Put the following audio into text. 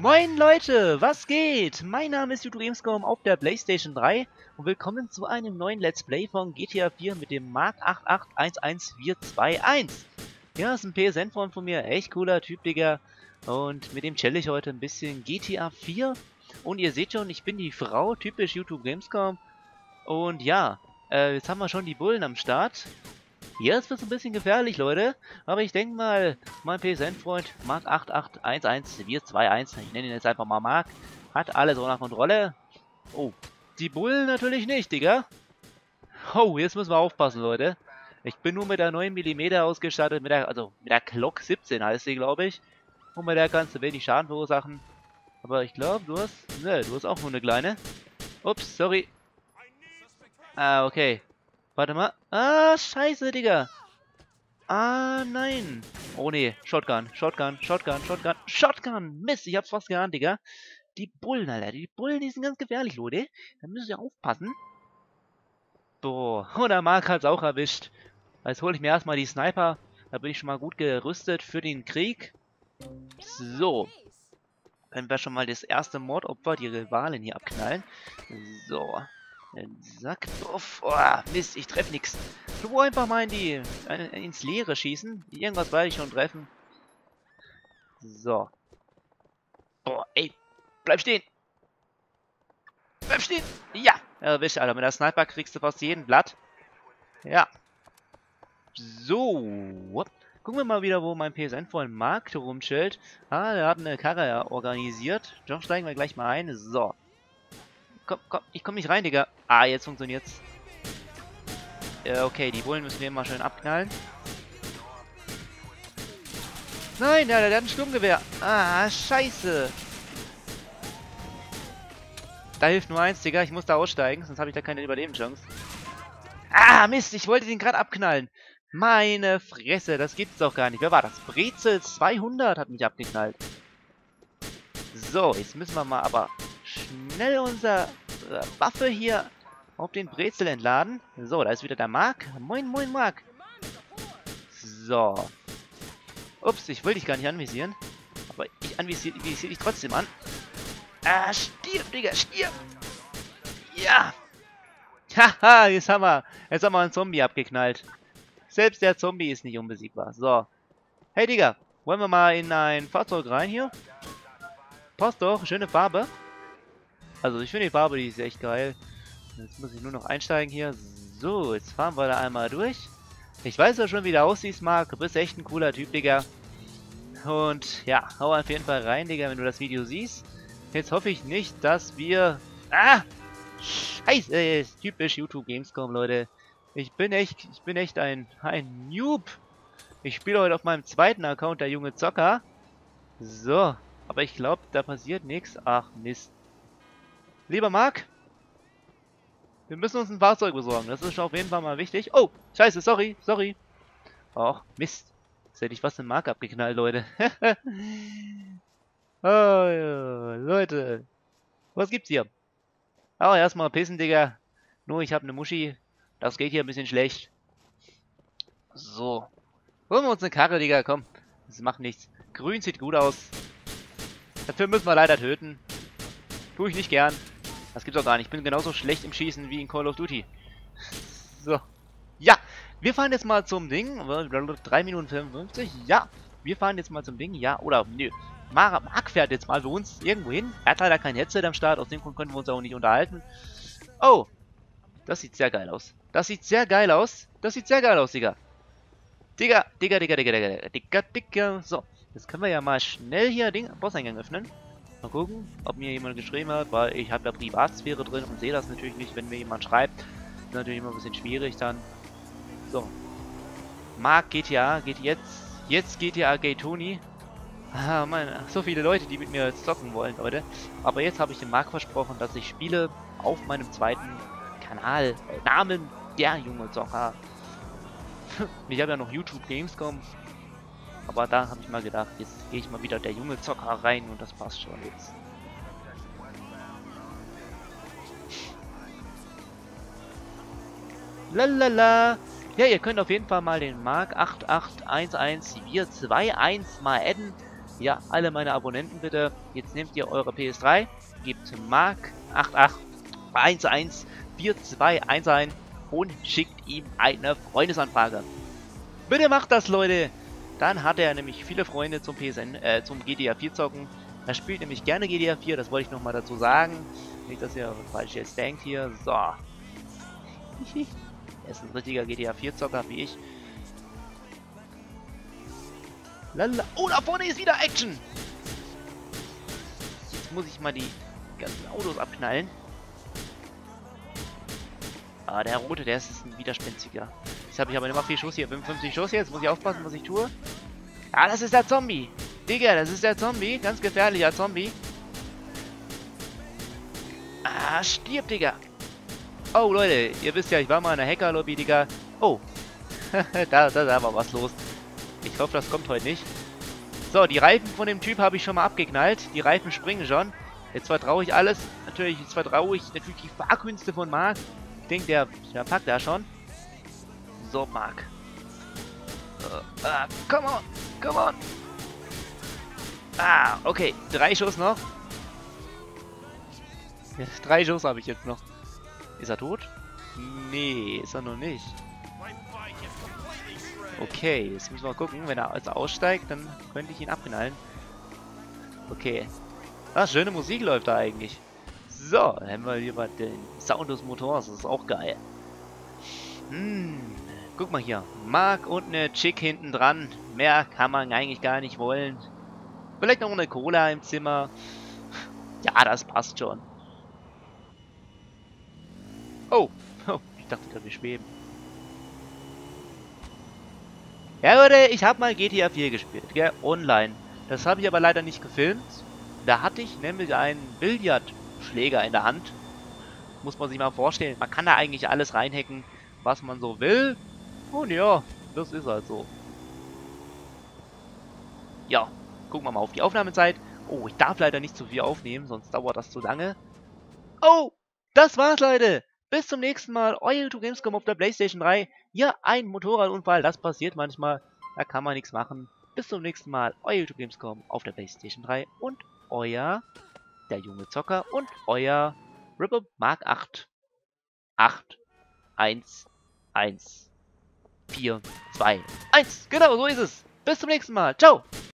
Moin Leute, was geht? Mein Name ist Gamescom auf der Playstation 3 und willkommen zu einem neuen Let's Play von GTA 4 mit dem Mark 8811421. Ja, ist ein PSN-Freund von mir, echt cooler Typ, Digga. Und mit dem chill ich heute ein bisschen GTA 4. Und ihr seht schon, ich bin die Frau, typisch YouTube Gamescom. Und ja, äh, jetzt haben wir schon die Bullen am Start. Jetzt wird es ein bisschen gefährlich, Leute. Aber ich denke mal, mein PSN-Freund Mark 8811421, ich nenne ihn jetzt einfach mal Mark, hat alles unter Kontrolle. Oh, die Bullen natürlich nicht, Digga. Oh, jetzt müssen wir aufpassen, Leute. Ich bin nur mit der 9 mm ausgestattet, mit der, also mit der Glock 17 heißt sie, glaube ich. Und mit der kannst du wenig Schaden verursachen. Aber ich glaube, du hast, ne, du hast auch nur eine kleine. Ups, sorry. Ah, okay. Warte mal. Ah, scheiße, Digga. Ah, nein. Oh, nee. Shotgun, Shotgun, Shotgun, Shotgun, Shotgun. Mist, ich hab's fast geahnt, Digga. Die Bullen, Alter. Die Bullen, die sind ganz gefährlich, Leute. Da müsst ihr aufpassen. Boah. Und der Mark hat's auch erwischt. Jetzt hole ich mir erstmal die Sniper. Da bin ich schon mal gut gerüstet für den Krieg. So. Können wir schon mal das erste Mordopfer, die Rivalen hier abknallen. So. Sack drauf. Oh, Mist, ich treffe nichts. Du einfach mal in die, ins Leere schießen. Irgendwas werde ich schon treffen. So. Boah, ey. Bleib stehen. Bleib stehen. Ja. Erwischt, Alter. Mit der Sniper kriegst du fast jeden Blatt. Ja. So. Gucken wir mal wieder, wo mein PSN-Freund Markt rumchillt. Ah, der hat eine Karre organisiert. Doch steigen wir gleich mal ein. So. Komm, komm, ich komm nicht rein, Digga. Ah, jetzt funktioniert's. Äh, okay, die Bullen müssen wir mal schön abknallen. Nein, der, der hat ein Sturmgewehr. Ah, scheiße. Da hilft nur eins, Digga. Ich muss da aussteigen, sonst habe ich da keine Überlebenschance. Ah, Mist, ich wollte den gerade abknallen. Meine Fresse, das gibt's doch gar nicht. Wer war das? Brezel 200 hat mich abgeknallt. So, jetzt müssen wir mal aber schnell unsere äh, Waffe hier auf den Brezel entladen. So, da ist wieder der Mark. Moin, moin, Mark. So. Ups, ich wollte dich gar nicht anvisieren. Aber ich anvisiere visier dich trotzdem an. Ah, stirb, Digga, stirb. Ja. Haha, jetzt haben wir, jetzt haben wir einen Zombie abgeknallt. Selbst der Zombie ist nicht unbesiegbar. So. Hey, Digga. Wollen wir mal in ein Fahrzeug rein hier? Passt doch. Schöne Farbe. Also ich finde die Farbe, die ist echt geil. Jetzt muss ich nur noch einsteigen hier. So, jetzt fahren wir da einmal durch. Ich weiß ja schon, wie du aussiehst, Marc. Du bist echt ein cooler Typ, Digga. Und ja, hau auf jeden Fall rein, Digga, wenn du das Video siehst. Jetzt hoffe ich nicht, dass wir... Ah! Scheiße, ist typisch YouTube Gamescom, Leute. Ich bin echt, ich bin echt ein, ein Noob. Ich spiele heute auf meinem zweiten Account, der junge Zocker. So, aber ich glaube, da passiert nichts. Ach, Mist. Lieber Marc, wir müssen uns ein Fahrzeug besorgen. Das ist auf jeden Fall mal wichtig. Oh, scheiße, sorry, sorry. Och, Mist. Jetzt hätte ich was im Mark abgeknallt, Leute. oh, ja, Leute. Was gibt's hier? Aber erstmal pissen, Digga. Nur ich habe eine Muschi. Das geht hier ein bisschen schlecht. So. Holen wir uns eine Karre, Digga, komm. Das macht nichts. Grün sieht gut aus. Dafür müssen wir leider töten. Tue ich nicht gern. Das gibt's auch gar nicht. Ich bin genauso schlecht im Schießen wie in Call of Duty. So. Ja, wir fahren jetzt mal zum Ding. 3 Minuten 55. Ja, wir fahren jetzt mal zum Ding. Ja, oder nö. Mark fährt jetzt mal für uns irgendwo hin. Er hat leider kein Headset am Start. Aus dem Grund können wir uns auch nicht unterhalten. Oh. Das sieht sehr geil aus. Das sieht sehr geil aus. Das sieht sehr geil aus, Digga. Digga, Digga, Digga, Digga, Digga, Digga, Digga. So, jetzt können wir ja mal schnell hier den Bosseingang öffnen. Mal gucken, ob mir jemand geschrieben hat, weil ich habe ja Privatsphäre drin und sehe das natürlich nicht, wenn mir jemand schreibt. Ist natürlich immer ein bisschen schwierig dann. So. Mark GTA, geht jetzt, jetzt GTA Gay Tony. Ah, Mann, so viele Leute, die mit mir zocken wollen, Leute. Aber jetzt habe ich dem Mark versprochen, dass ich spiele auf meinem zweiten Kanal. Namen der junge Zocker. ich habe ja noch YouTube Gamescom aber da habe ich mal gedacht, jetzt gehe ich mal wieder der junge Zocker rein und das passt schon jetzt. Lalala. Ja, ihr könnt auf jeden Fall mal den Mark 881121 mal adden. Ja, alle meine Abonnenten bitte. Jetzt nehmt ihr eure PS3, gebt Mark 88114211 ein und schickt ihm eine Freundesanfrage. Bitte macht das, Leute! Dann hat er nämlich viele Freunde zum PSN, äh, zum GTA 4 zocken. Er spielt nämlich gerne GTA 4, das wollte ich nochmal dazu sagen. Nicht, dass ihr falsch jetzt denkt hier. So. er ist ein richtiger GTA 4 Zocker wie ich. Lala. Oh, da vorne ist wieder Action! Jetzt muss ich mal die ganzen Autos abknallen. Ah, der rote, der ist ein widerspenstiger. Jetzt habe ich aber immer viel Schuss hier. 55 Schuss hier. Jetzt muss ich aufpassen, was ich tue. Ah, das ist der Zombie. Digga, das ist der Zombie. Ganz gefährlicher Zombie. Ah, stirb, Digga. Oh, Leute, ihr wisst ja, ich war mal in der Hacker-Lobby, Digga. Oh. da, da, da war was los. Ich hoffe, das kommt heute nicht. So, die Reifen von dem Typ habe ich schon mal abgeknallt. Die Reifen springen schon. Jetzt vertraue ich alles. Natürlich, jetzt vertraue ich natürlich die Fahrkünste von Mark. Ich denke, der, der packt da schon. So, Mark. Uh, uh, come on, come on. Ah, okay. Drei Schuss noch. Drei Schuss habe ich jetzt noch. Ist er tot? Nee, ist er noch nicht. Okay, jetzt müssen wir gucken. Wenn er also aussteigt, dann könnte ich ihn abknallen. Okay. Ah, schöne Musik läuft da eigentlich. So, haben wir hier den Sound des Motors. Das ist auch geil. Hm, guck mal hier. Mark und eine Chick hinten dran. Mehr kann man eigentlich gar nicht wollen. Vielleicht noch eine Cola im Zimmer. Ja, das passt schon. Oh, oh ich dachte gerade, wir schweben. Ja, Leute, ich habe mal GTA 4 gespielt, gell, online. Das habe ich aber leider nicht gefilmt. Da hatte ich nämlich einen Billardschläger in der Hand. Muss man sich mal vorstellen. Man kann da eigentlich alles reinhacken, was man so will. Und ja, das ist halt so. Ja, gucken wir mal auf die Aufnahmezeit. Oh, ich darf leider nicht zu viel aufnehmen, sonst dauert das zu lange. Oh, das war's, Leute. Bis zum nächsten Mal, euer YouTube Gamescom auf der Playstation 3. Ja, ein Motorradunfall, das passiert manchmal. Da kann man nichts machen. Bis zum nächsten Mal, euer YouTube Gamescom auf der Playstation 3 und euer, der junge Zocker und euer Ripple Mark 8. 8, 1, 1, 4, 2, 1. Genau, so ist es. Bis zum nächsten Mal. Ciao.